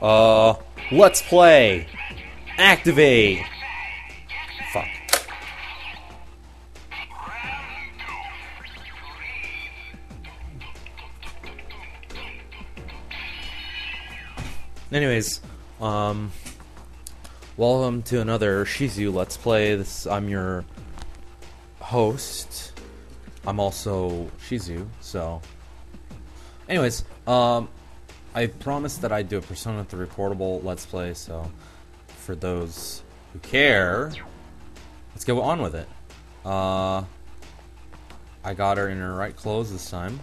Uh, let's play. Activate. Fuck. Anyways, um, welcome to another Shizu Let's Play. This I'm your host. I'm also Shizu, so. Anyways, um, I promised that I'd do a Persona 3 Portable Let's Play, so for those who care, let's go on with it. Uh, I got her in her right clothes this time,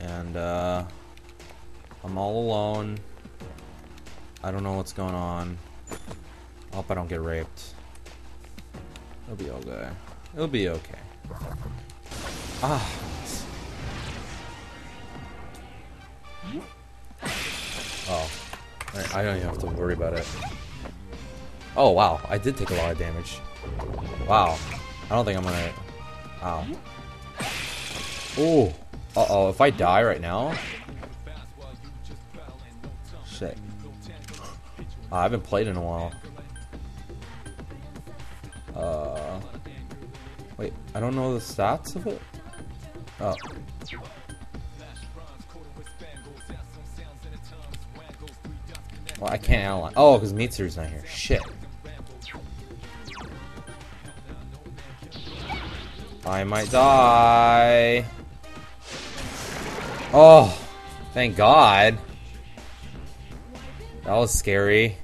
and uh, I'm all alone. I don't know what's going on. I hope I don't get raped. It'll be okay. It'll be okay. Ah. Oh. I don't even have to worry about it. Oh, wow. I did take a lot of damage. Wow. I don't think I'm gonna... Wow. Ooh. Uh-oh. If I die right now... Shit. Oh, I haven't played in a while. Uh... Wait. I don't know the stats of it? Oh. Well, I can't outline. Oh, because Mitsuru's not here. Shit. I might die. Oh, thank God. That was scary.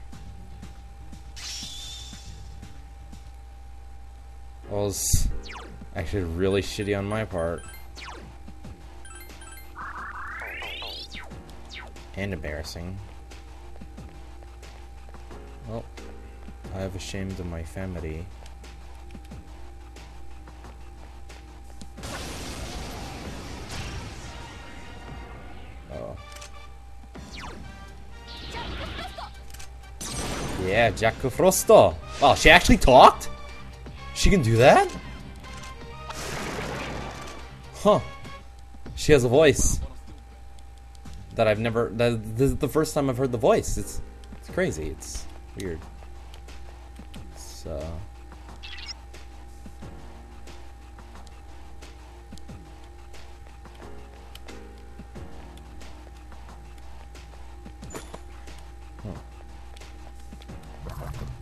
That was actually really shitty on my part. And embarrassing. Well, I have ashamed of my family. Oh. Yeah, Jack Frosto. Wow, she actually talked? She can do that? Huh. She has a voice. That I've never... That, this is the first time I've heard the voice. It's, it's crazy. It's weird. So...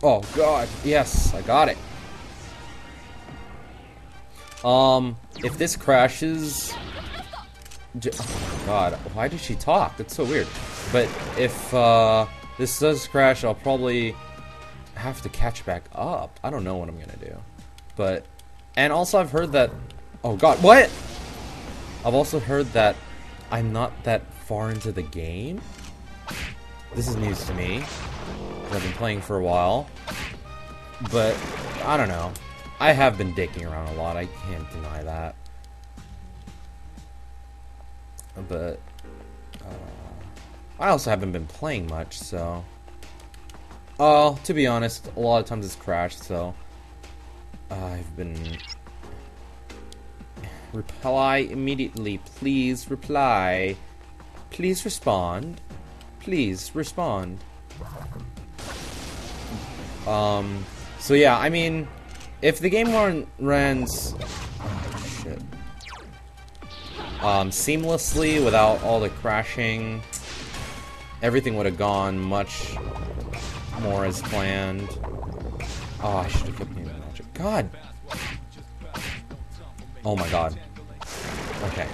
Oh god, yes, I got it. Um, if this crashes... Oh god, why did she talk? That's so weird. But if, uh, this does crash, I'll probably have to catch back up. I don't know what I'm gonna do. But, and also I've heard that... Oh god, what? I've also heard that I'm not that far into the game. This is news to me. I've been playing for a while. But, I don't know. I have been dicking around a lot, I can't deny that. But, I also haven't been playing much, so... Oh, to be honest, a lot of times it's crashed, so... I've been... Reply immediately, please reply. Please respond. Please respond. Um, so yeah, I mean, if the game run runs, shit, um, seamlessly without all the crashing, everything would have gone much more as planned. Oh, I should have kept using magic. God. Oh my god. Okay.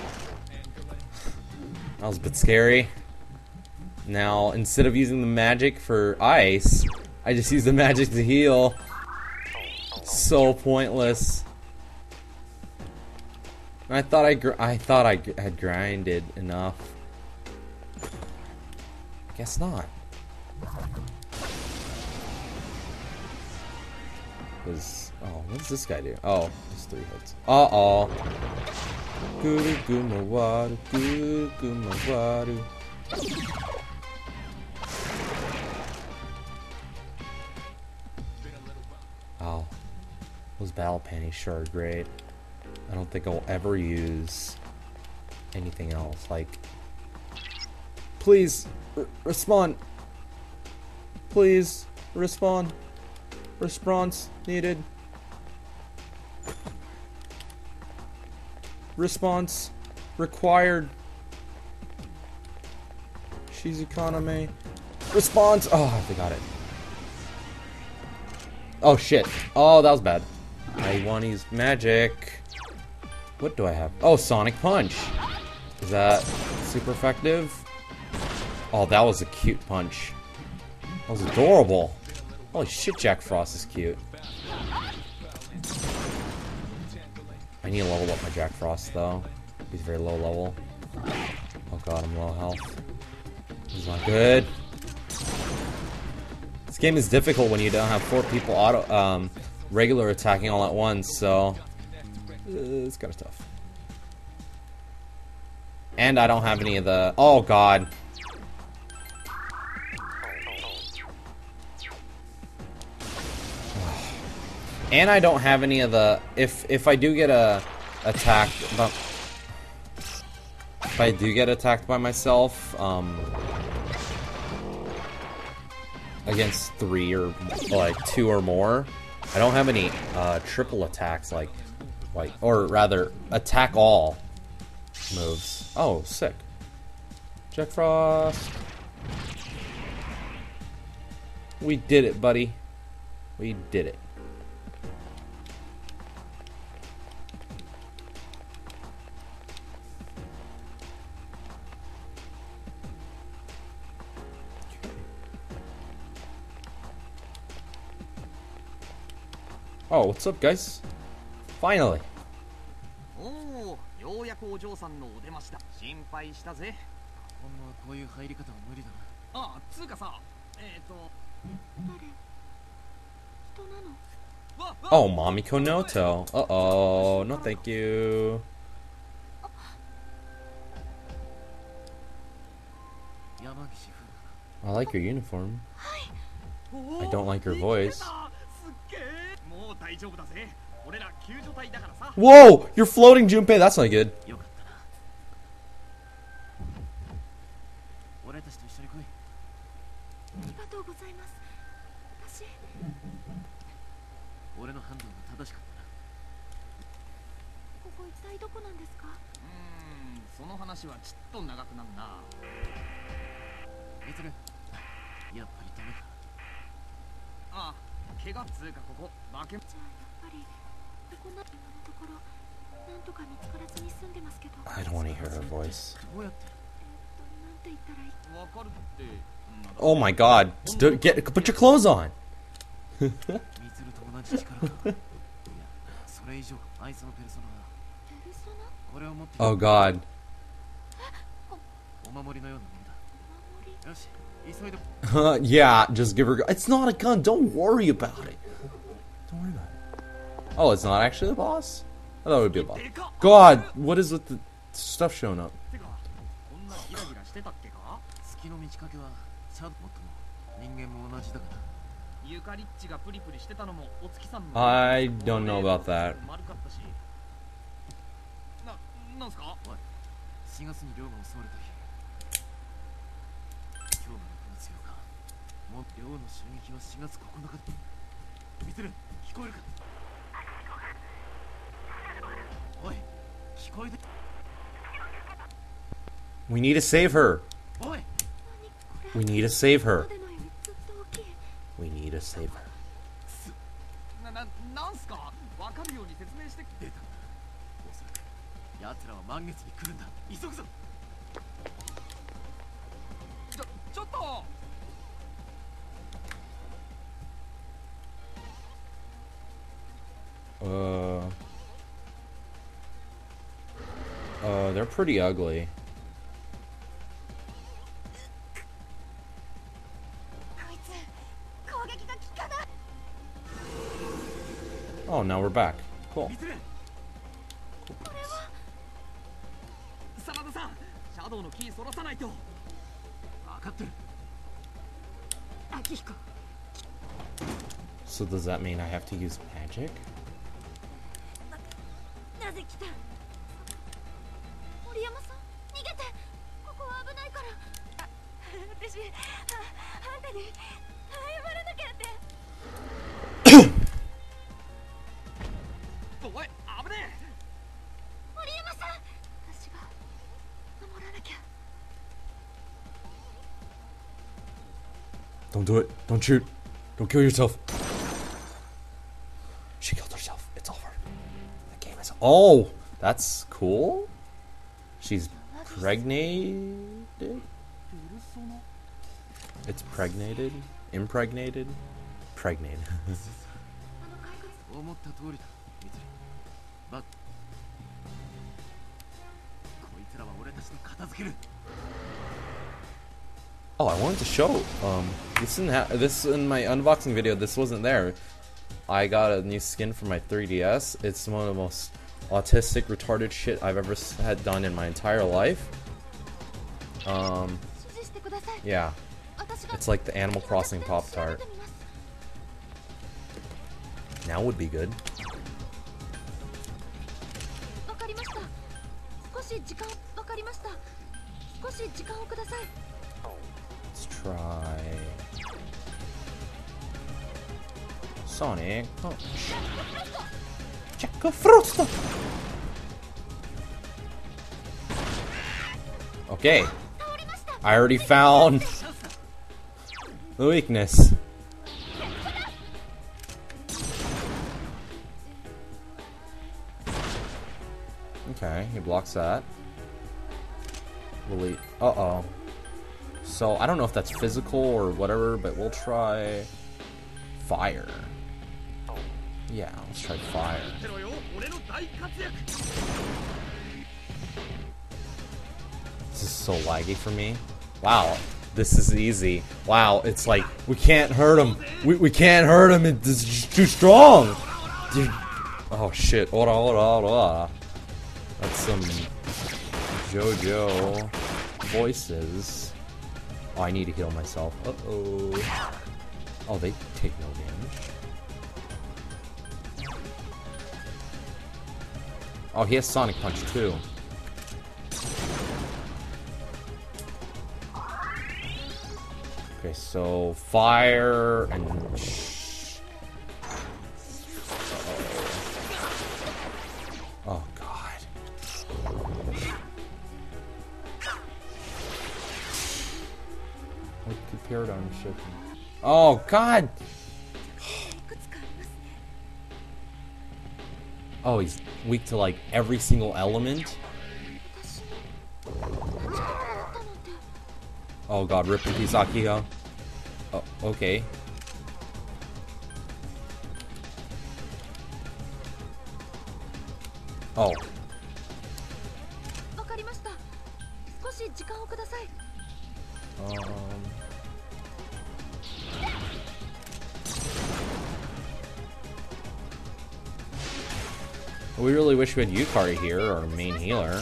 That was a bit scary. Now, instead of using the magic for ice, I just use the magic to heal. So pointless. I thought I I thought I had grinded enough. Guess not. Was oh, what does this guy do? Oh, just three hits. Uh oh. Guru gumawaru, guru gumawaru. Wow. Those battle panties sure are great. I don't think I'll ever use anything else. Like, please, r- respond. Please, respond. Response needed. Response required. She's economy. Response. Oh, I got it. Oh shit. Oh, that was bad. I want use magic. What do I have? Oh, Sonic Punch. Is that super effective? Oh, that was a cute punch. That was adorable. Holy shit, Jack Frost is cute. I need to level up my Jack Frost, though. He's very low level. Oh god, I'm low health. This is not good. This game is difficult when you don't have four people auto, um, regular attacking all at once, so... Uh, it's kind of tough. And I don't have any of the... Oh god. And I don't have any of the if if I do get a attacked if I do get attacked by myself um against three or like two or more, I don't have any uh, triple attacks like like or rather attack all moves. Oh, sick. Jack Frost. We did it, buddy. We did it. Oh, what's up, guys? Finally. おお、ようやくお嬢さんのお出ました。心配したぜ。今後はこういう入り方は無理だな。ああ、つうかさ、えっ、ー、と。誰人なの Oh, Mamiko Noto. Uh oh, no thank you. I like your uniform. Oh, I don't like your voice. Whoa! You're floating, Junpei. That's not good. よかったな俺たちと一緒に来いありがとうございます私俺の判断が正しかったなここ一体どこなんですかうーんその話はちっと長くなるなみつるやっぱりダメかあ怪我つうかここ化けじゃあやっぱりここな今のところなんとか見つからずに住んでますけど I don't want to hear her voice. どうやってえっとなんて言ったらいいわかるってなんだ Oh my god. Just do- get put your clothes on. みつると同じ力かいやそれ以上あいつのペルソナはペルソナこれを持って Oh god. お守りのようなも守りのだよし Yeah, just give her. It's not a gun. Don't worry about it. Don't worry about it. Oh, it's not actually the boss. I thought it would be a boss. God, what is with the stuff showing up? I don't know about that. 日もうの襲撃は4月9日だみつる。聞こえるか。おい聞こえて We need to save her. おい We need to save her. We need to save her. なななんすか？わかるように説明して出た。んだおそらく奴らは満月に来るんだ。急ぐぞ。ちょちょっと。they're pretty ugly. Oh, now we're back. Cool. So does that mean I have to use magic? Don't do it. Don't shoot. Don't kill yourself. She killed herself. It's over. The game is. Oh, that's cool. She's pregnated. It's pregnated. Impregnated. Pregnated. Oh, I wanted to show, um, this didn't this in my unboxing video, this wasn't there. I got a new skin for my 3DS. It's one of the most autistic, retarded shit I've ever had done in my entire life. Um, yeah. It's like the Animal Crossing Pop-Tart. Now would be good. Let's try. Sonic Punch. Jack Frost. Okay. I already found the weakness. Okay, he blocks that. Will he? Uh oh. So I don't know if that's physical or whatever, but we'll try fire. Yeah, let's try fire. This is so laggy for me. Wow, this is easy. Wow, it's like, we can't hurt him. We, we can't hurt him, it's too strong. Dude. Oh shit, hold on, hold on, hold on. That's some JoJo voices. Oh, I need to heal myself. Uh oh. Oh, they take no damage. Oh, he has Sonic Punch too. Okay, so fire and. Oh, God! Oh, he's weak to, like, every single element? Oh, God, rip in. Oh, okay. Oh, good Yukari here, or main healer.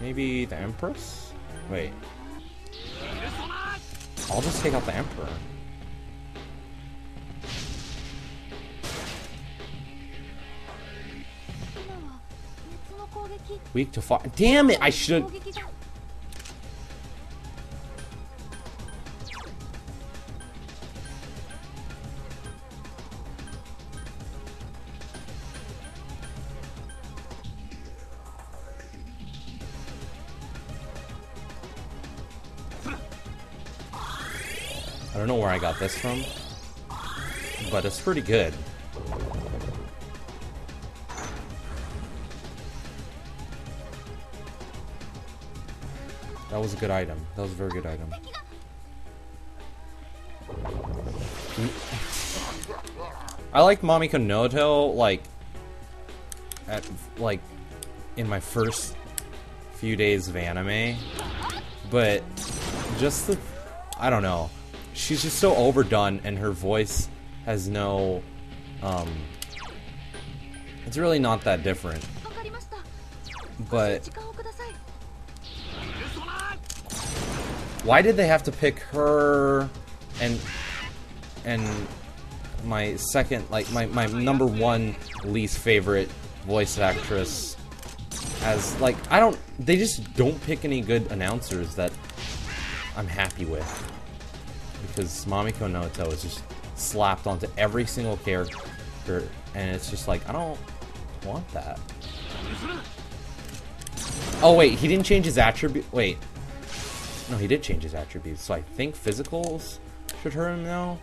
Maybe the Empress? Wait. I'll just take out the Emperor. Weak to fire. Damn it, I should. I don't know where I got this from, but it's pretty good. That was a good item. That was a very good item. I like Mamiko Noto, like, at, like, in my first few days of anime, but just the, I don't know, she's just so overdone and her voice has no, um, it's really not that different. But Why did they have to pick her and and my second like my, my number one least favorite voice actress as like I don't they just don't pick any good announcers that I'm happy with. Because Mamiko Noto is just slapped onto every single character and it's just like I don't want that. Oh wait, he didn't change his attribute. Wait, no, he did change his attributes, so I think physicals should hurt him now.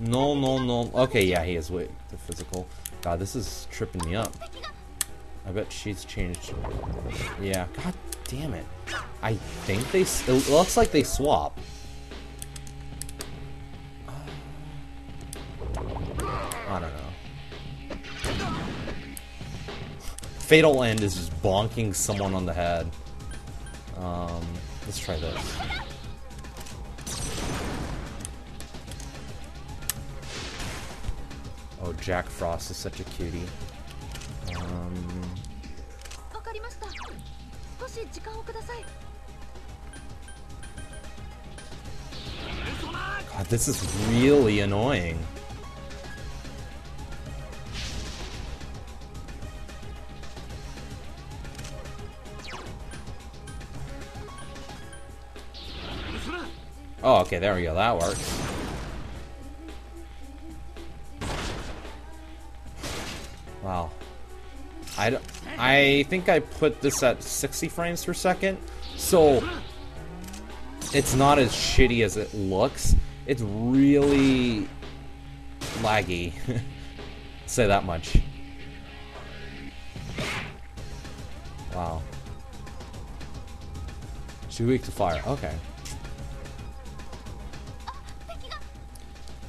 No, no, no. Okay, yeah, he is. Wait, the physical. God, this is tripping me up. I bet she's changed. Yeah, god damn it. I think they... It looks like they swap. I don't know. Fatal End is just bonking someone on the head. Um, let's try this. Oh, Jack Frost is such a cutie. Um... God, this is really annoying. Oh, okay, there we go. That works. Wow. I, I think I put this at 60 frames per second, so it's not as shitty as it looks. It's really laggy. Say that much. Wow. Too weak to fire. Okay.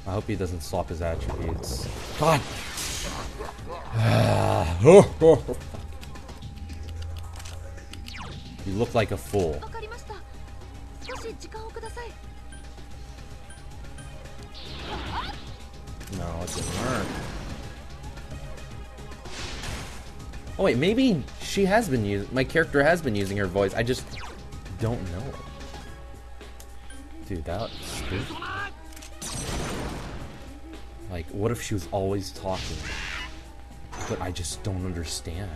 I hope he doesn't swap his attributes. God! you look like a fool. No, it didn't work. Oh wait, maybe she has been using- my character has been using her voice, I just don't know it. Dude, that stupid. What if she was always talking? But I just don't understand.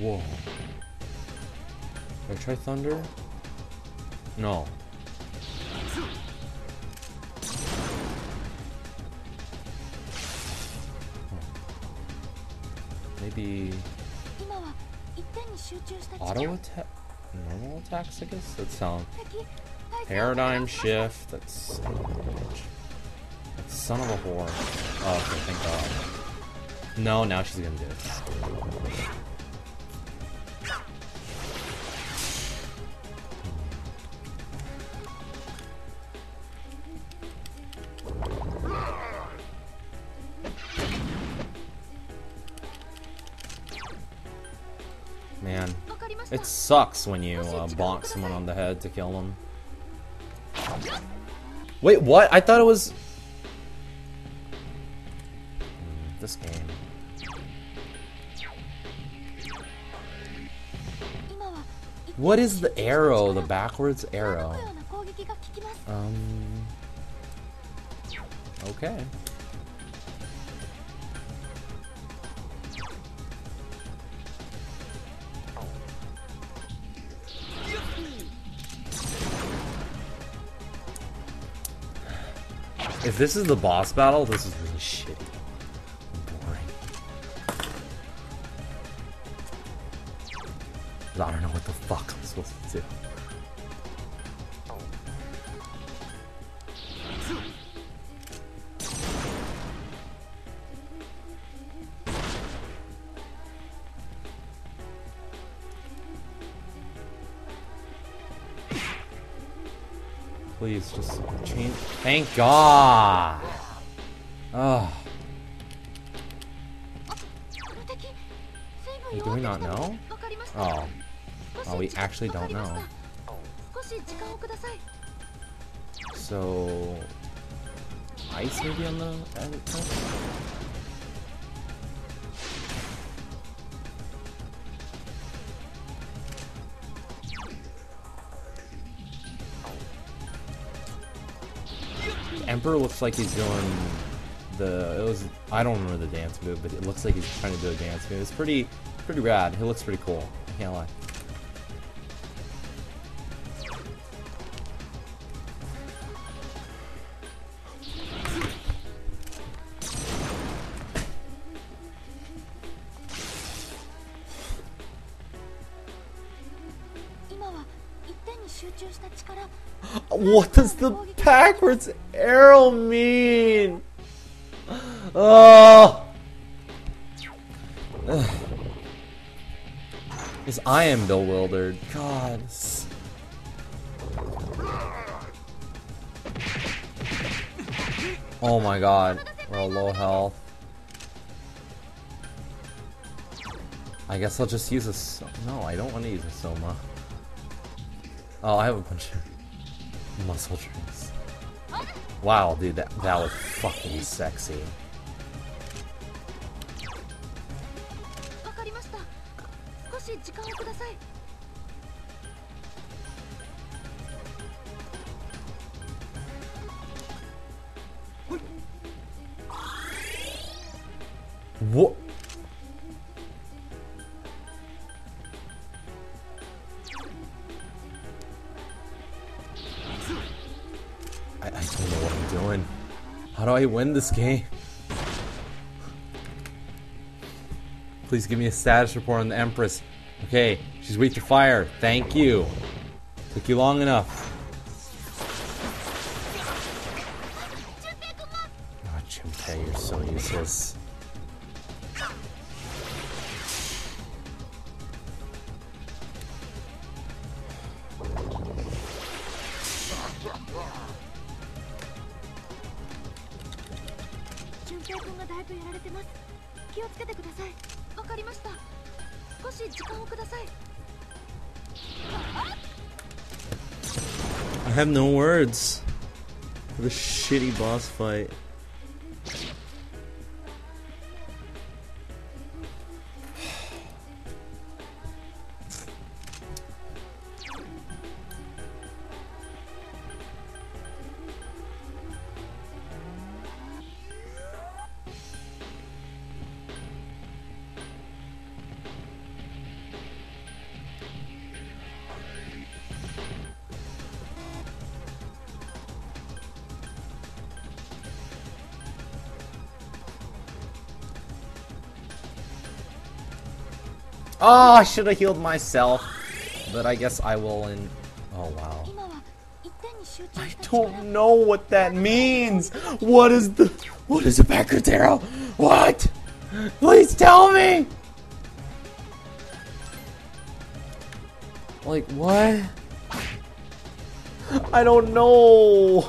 Whoa. Did I try thunder? No. the auto attack, normal attacks, I guess? That's um, paradigm shift, that's, that's son of a whore. Oh, okay, thank god. No, now she's gonna do it. Man, it sucks when you uh, bonk someone on the head to kill them. Wait, what? I thought it was... Hmm, this game. What is the arrow? The backwards arrow? Um... Okay. If this is the boss battle, this is really. Please, just change. Thank God! Ugh. Wait, do we not know? Oh. Oh, we actually don't know. So... Ice maybe on the... Emperor looks like he's doing the, it was, I don't remember the dance move, but it looks like he's trying to do a dance move. It's pretty, pretty rad. He looks pretty cool. I can't lie. what does the backwards arrow mean? Oh. Because I am bewildered. God. Oh my god. We're low health. I guess I'll just use a. So- no, I don't want to use a Soma. Oh, I have a bunch of muscle drinks. Wow, dude, that, that was fucking sexy. What? I win this game? Please give me a status report on the Empress. Okay, she's weak to fire. Thank you. Took you long enough. だいぶやられてます。気をつけてください。わかりました。少し時間をください。I have no words for the shitty boss fight. Oh, I should have healed myself. But I guess I will in... Oh, wow. I don't know what that means. What is the... What is a arrow What? Please tell me! Like, what? I don't know.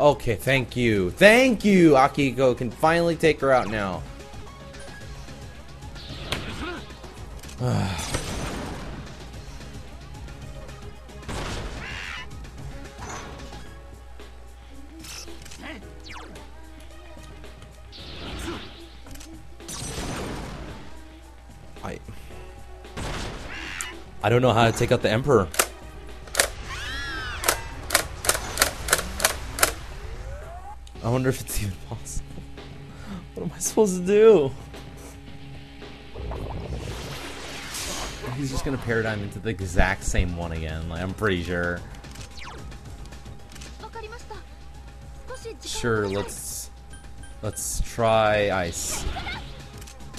Okay, thank you. Thank you! Akiko can finally take her out now. I I don't know how to take out the Emperor. I wonder if it's even possible. What am I supposed to do? He's just gonna paradigm into the exact same one again, like I'm pretty sure. Sure, let's let's try ice.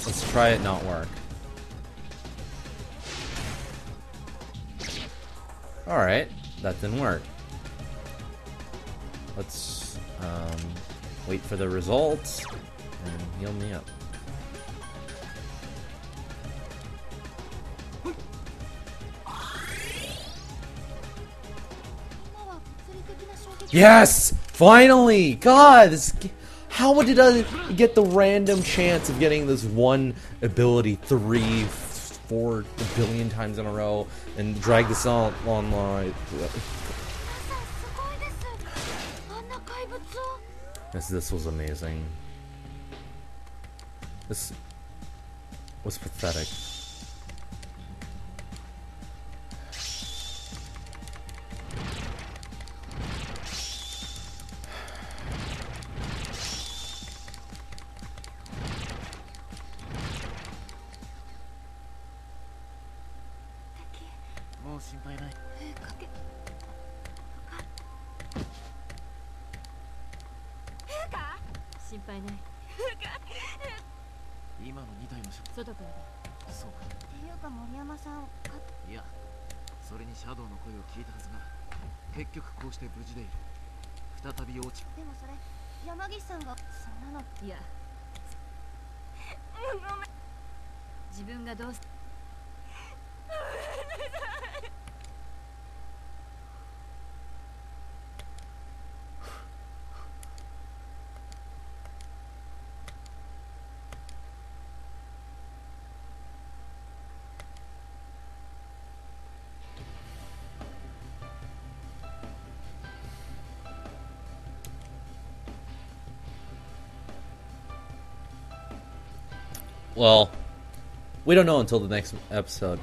Let's try it not work. Alright, that didn't work. Let's wait for the results, and heal me up. Yes! Finally! God, this... How did I uh, get the random chance of getting this one ability three, four billion times in a row and drag this on online? This this was amazing. This was pathetic. 今の2体のシャ外からだそうかっていうか森山さんかいやそれにシャドウの声を聞いたはずが結局こうして無事でいる。再び落ちでもそれ山岸さんがそんなの。いや。自分がどうす Well, we don't know until the next episode